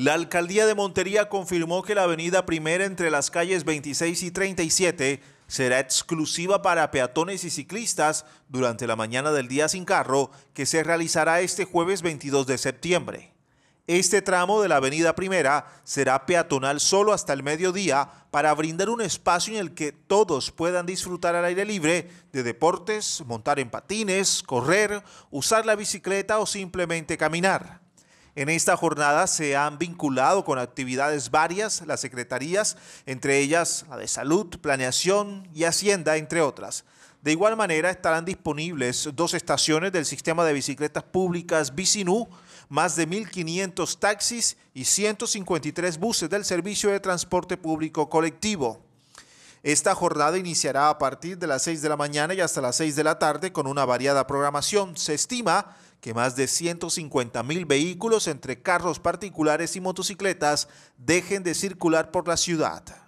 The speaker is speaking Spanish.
La alcaldía de Montería confirmó que la avenida primera entre las calles 26 y 37 será exclusiva para peatones y ciclistas durante la mañana del día sin carro que se realizará este jueves 22 de septiembre. Este tramo de la avenida primera será peatonal solo hasta el mediodía para brindar un espacio en el que todos puedan disfrutar al aire libre de deportes, montar en patines, correr, usar la bicicleta o simplemente caminar. En esta jornada se han vinculado con actividades varias las secretarías, entre ellas la de Salud, Planeación y Hacienda, entre otras. De igual manera estarán disponibles dos estaciones del sistema de bicicletas públicas Bicinú, más de 1.500 taxis y 153 buses del servicio de transporte público colectivo. Esta jornada iniciará a partir de las 6 de la mañana y hasta las 6 de la tarde con una variada programación. Se estima que más de 150 mil vehículos entre carros particulares y motocicletas dejen de circular por la ciudad.